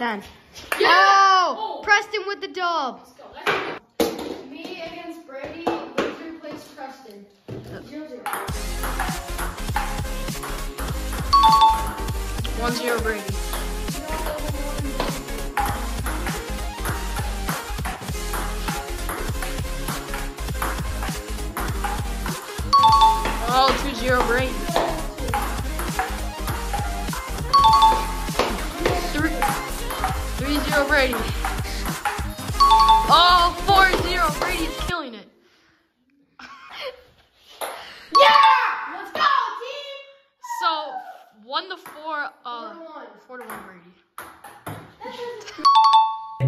10. Oh, Preston with the dub. Let's go. Let's go. Me against Brady. Preston. Zero zero. 1 0 Brady.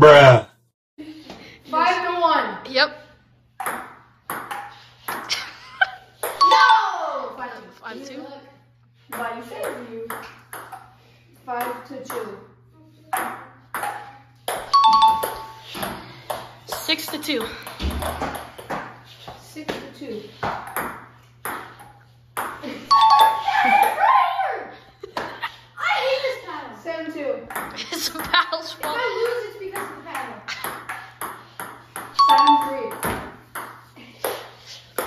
Bruh. Five to one. Yep. No! Five to Five two. But you said you. Five to two. 6 to 2. Six to two. I hate this paddle. Seven two. It's a battle's If. I lose, it's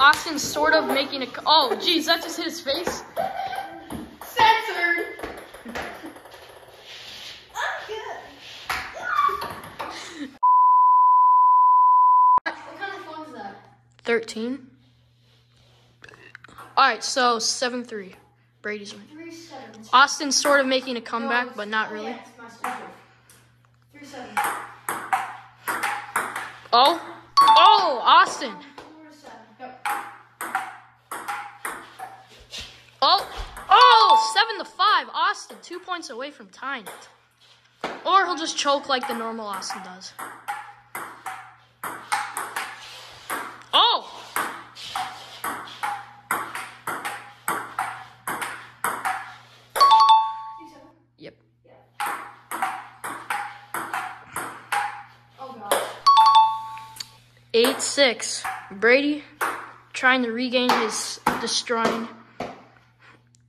three. Austin's sort of making a. Oh, geez, that just hit his face. Censored. What kind of phone is that? 13. All right, so 7 3. Brady's win. Three seven. Austin's sort of making a comeback, but not really. yeah. Three seven. Oh, oh, Austin. Points away from tying it. Or he'll just choke like the normal Austin does. Oh, yep. Oh. 8 6. Brady trying to regain his destroying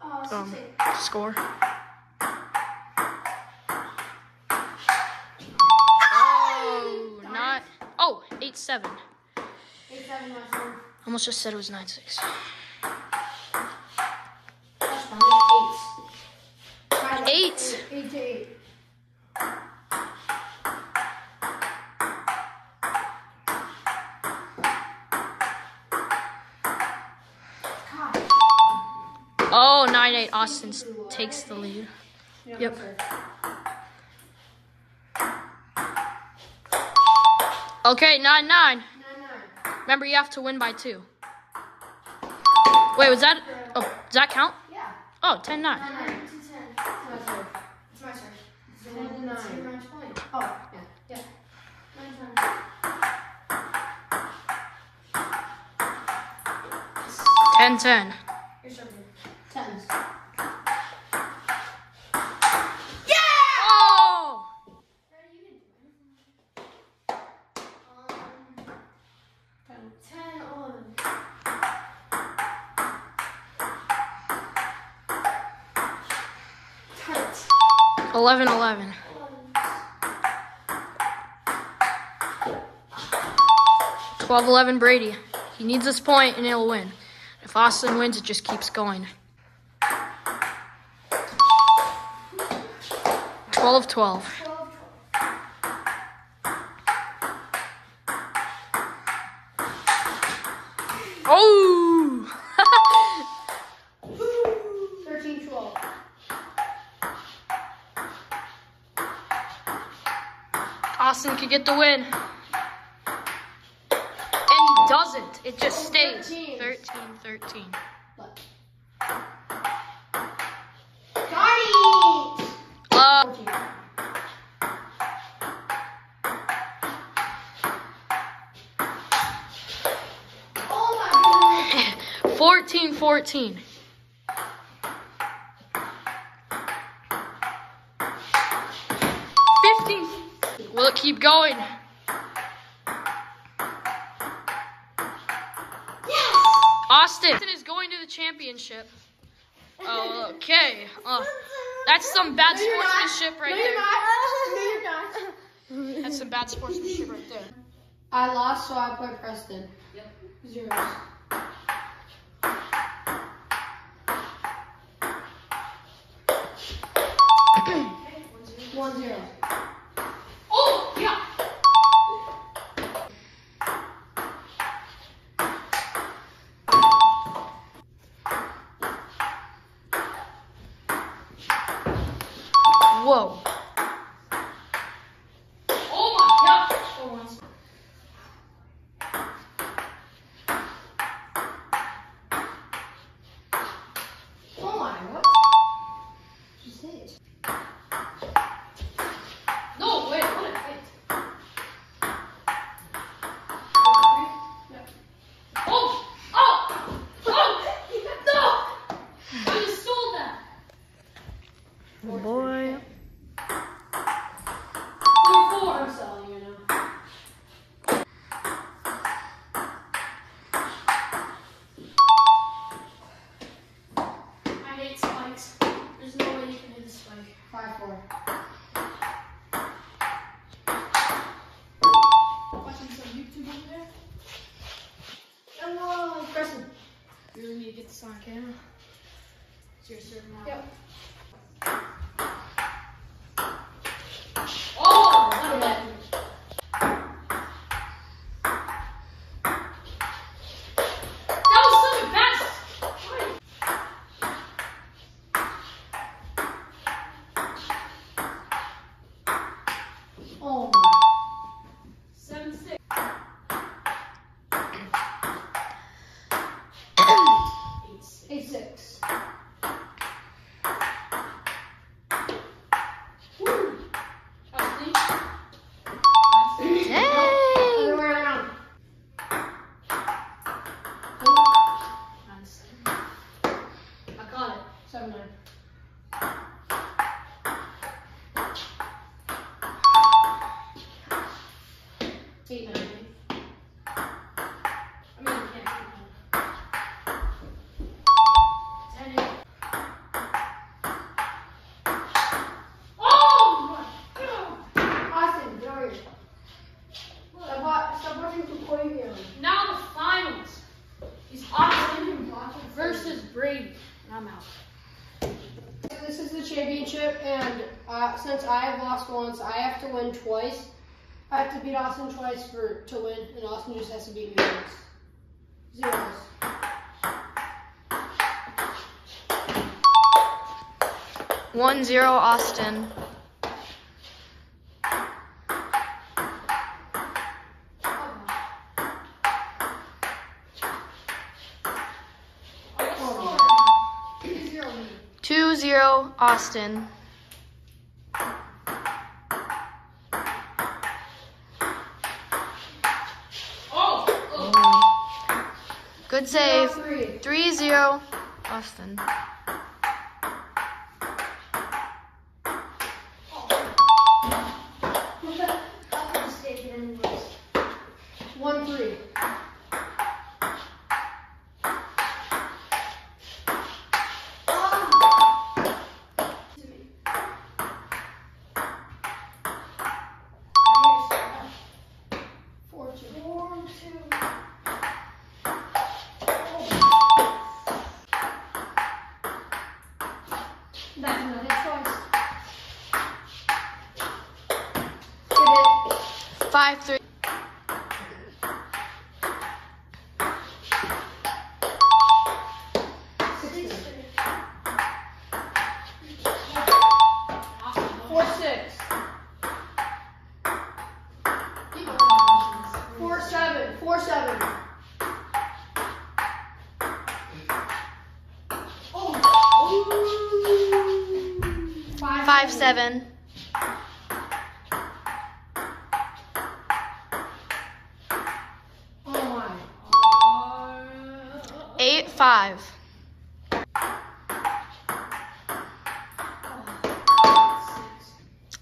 Uh, um, score. 8 7. Eight seven my son. Almost just said it was 9 6. That's fine. Eight. Eight. Eight to eight. Oh, 9 8. Austin takes the lead. Yeah, Yep. Okay, 9 9. Nine nine. Remember, you have to win by 2. Wait, was that. Oh, does that count? Yeah. Oh, 10 9. Nine nine. It's a ten. It's my serve. It's my serve. Ten to nine. It's your match oh, point. Oh, yeah. Yeah. Nine ten. 10 10. Your serve. Tens. Oh! Um, 10, 11. 11 11. Twelve eleven Brady. He needs this point and he'll win. If Austin wins, it just keeps going. 12 12. Oh! 13, 12. Austin could get the win. And he doesn't. It just stays. 13. 13 13. Got it! Uh, 14. Oh. 14 14. Fifteen. Will it keep going? Austin Austin is going to the championship. Oh, okay. Uh, That's some bad No, you're not. sportsmanship right there. You're not. No, you're not. That's some bad sportsmanship right there. I lost, so I play Preston. Yep. Zeros. One zero. Whoa. Oh. Oh my, what? Just hit on camera. It's your certain mark. Yep. Lost once, I have to win twice. I have to beat Austin twice for to win, and Austin just has to beat me once. Zeros. One zero Austin. Two zero Austin. Zero Austin. One three. Five three. Four six. Four seven. Four seven. Five, Five seven. Five.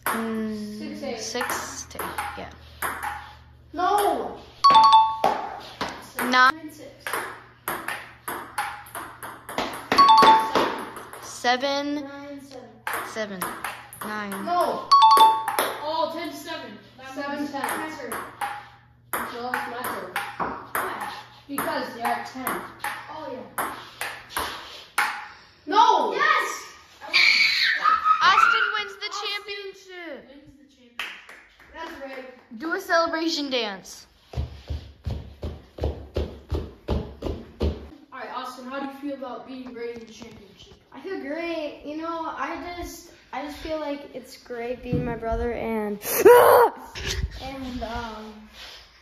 Mm, Six, eight. Six to eight. Yeah. No. Nine seven Nine seven. seven, nine. No. Oh, 10 to 7. That Seven means- ten. No, it's my turn. Because you're at ten. Do a celebration dance. All right, Austin, how do you feel about being raised in the championship? I feel great. You know, I just I just feel like it's great being my brother and and um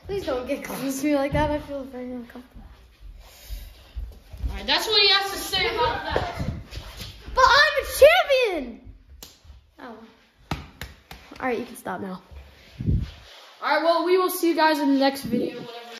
please don't get close to me like that. I feel very uncomfortable. Right, that's what he has to say about that. But I'm a champion. Oh. All right, you can stop now. All right, well, we will see you guys in the next video, whatever